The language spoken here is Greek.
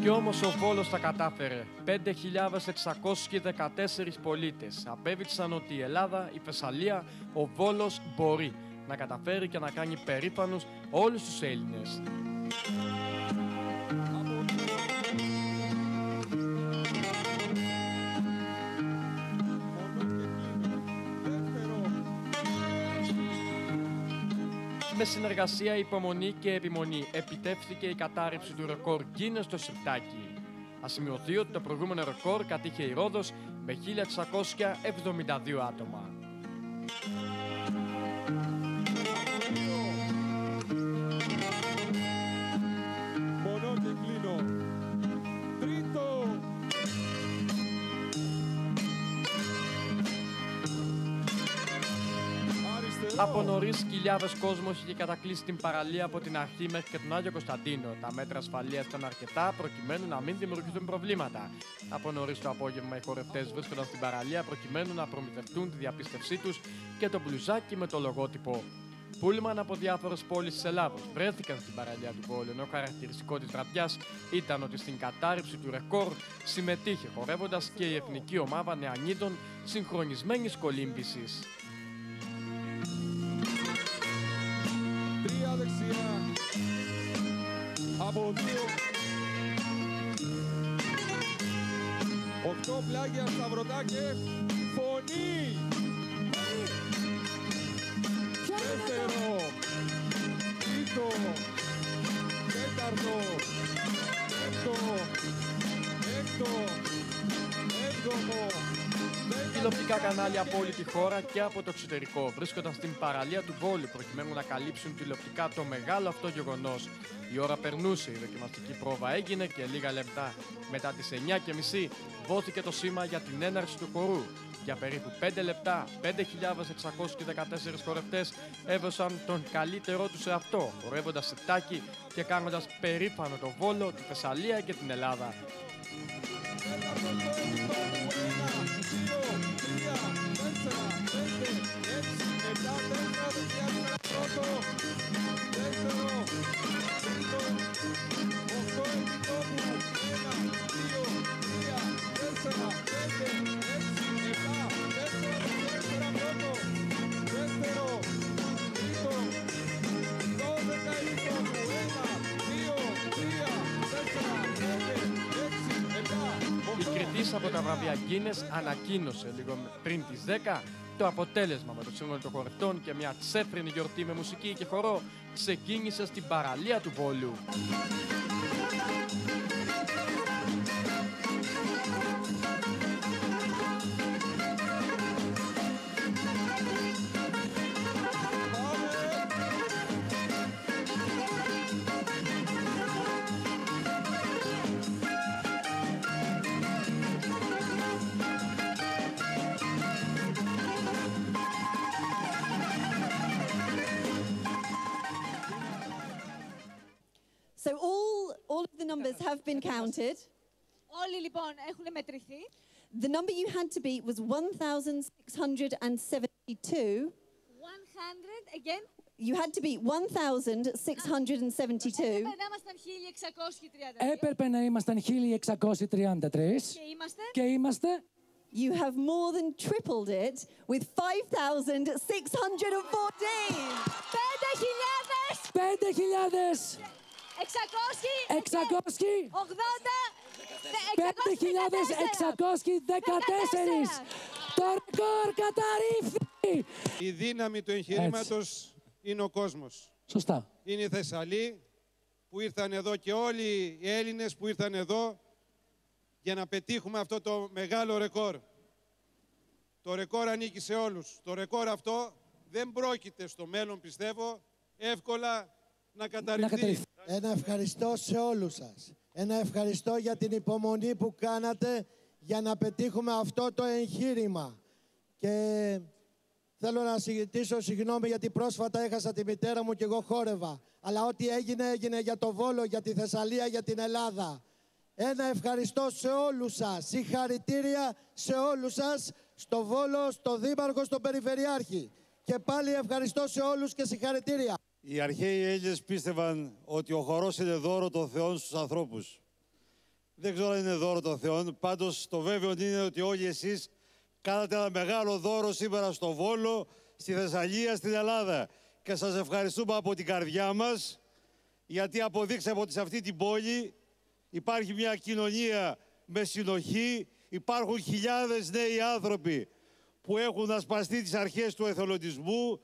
Κι όμως ο Βόλος τα κατάφερε. 5.614 πολίτες απέβηξαν ότι η Ελλάδα, η Θεσσαλία, ο Βόλος μπορεί να καταφέρει και να κάνει περήφανους όλους τους Έλληνες. Με συνεργασία, υπομονή και επιμονή επιτεύχθηκε η κατάρρευση του ρεκόρ Guinness στο Σιρτάκι. Α σημειωθεί ότι το προηγούμενο ρεκόρ κατήχε η Ρόδος με 1672 άτομα. Από νωρίς, χιλιάδες κόσμος είχε κατακλείσει την παραλία από την αρχή μέχρι και τον Άγιο Κωνσταντίνο. Τα μέτρα ασφαλείας ήταν αρκετά προκειμένου να μην δημιουργηθούν προβλήματα. Από νωρίς το απόγευμα, οι χορευτές βρίσκονταν στην παραλία προκειμένου να προμηθευτούν τη διαπίστευσή τους και το μπλουζάκι με το λογότυπο. Πούλμαν από διάφορες πόλεις της Ελλάδος βρέθηκαν στην παραλία του Βόλου, ενώ χαρακτηριστικό της βραδιάς ήταν ότι στην κατάρρευση του ρεκόρ συμμετείχε χορεύοντας και η εθνική ομάδα νεανίδων συγχρονισμένης κολύμπησης. Από δύο. Οκτώ πλάγια σταυρωτά και φωνή. Δεύτερο. Τρίτο. Τέταρτο. Πέμπτο. Έκτο. Έβδομο. Τηλεοπτικά κανάλια από όλη τη χώρα και από το εξωτερικό βρίσκονταν στην παραλία του Βόλου προκειμένου να καλύψουν τηλεοπτικά το μεγάλο αυτό γεγονός. Η ώρα περνούσε, η δοκιμαστική πρόβα έγινε και λίγα λεπτά μετά τις 9.30 δόθηκε το σήμα για την έναρξη του χορού. Για περίπου 5 λεπτά, 5.614 χορευτές έδωσαν τον καλύτερό τους σε αυτό, χορεύοντας σε τάκι και κάνοντας περήφανο το Βόλο, τη Θεσσαλία και την Ελλάδα. Η κριτής από τα βραβεία Guinness ανακοίνωσε λίγο πριν τις 10 το αποτέλεσμα με το σύνολο των χορευτών και μια τσέφρινη γιορτή με μουσική και χορό ξεκίνησε στην παραλία του Βόλου. numbers have been counted. Όλοι λοιπόν έχουν μετρηθεί. The number you had to beat was 1,672. 100 again. You had to beat 1,672. Έπρεπε να ήμασταν 1632. Έπρεπε να ήμασταν 1633 Και είμαστε. και είμαστε You have more than tripled it with 5,614. 5.000. 5.000 600. 600 5.614 Το ρεκόρ καταρρίφθη! Η δύναμη του εγχειρήματος είναι ο κόσμος. Σωστά. Είναι οι Θεσσαλοί που ήρθαν εδώ και όλοι οι Έλληνες που ήρθαν εδώ για να πετύχουμε αυτό το μεγάλο ρεκόρ. Το ρεκόρ ανήκει σε όλους. Το ρεκόρ αυτό δεν πρόκειται στο μέλλον, πιστεύω, εύκολα να καταρριφθεί. καταρριφθεί. Ένα ευχαριστώ σε όλους σας. Ένα ευχαριστώ για την υπομονή που κάνατε για να πετύχουμε αυτό το εγχείρημα. Και θέλω να ζητήσω συγγνώμη γιατί πρόσφατα έχασα τη μητέρα μου και εγώ χόρευα. Αλλά ό,τι έγινε έγινε για το Βόλο, για τη Θεσσαλία, για την Ελλάδα. Ένα ευχαριστώ σε όλους σας. Συγχαρητήρια σε όλους σας, στο Βόλο, στο Δήμαρχο, στο Περιφερειάρχη. Και πάλι ευχαριστώ σε όλους και συγχαρητήρια. Οι αρχαίοι Έλληνες πίστευαν ότι ο χορός είναι δώρο των θεών στους ανθρώπους. Δεν ξέρω αν είναι δώρο των Θεών. Πάντως το βέβαιο είναι ότι όλοι εσείς κάνατε ένα μεγάλο δώρο σήμερα στο Βόλο, στη Θεσσαλία, στην Ελλάδα. Και σας ευχαριστούμε από την καρδιά μας, γιατί αποδείξαμε ότι σε αυτή την πόλη υπάρχει μια κοινωνία με συνοχή, υπάρχουν χιλιάδες νέοι άνθρωποι που έχουν ασπαστεί τις αρχές του εθελοντισμού,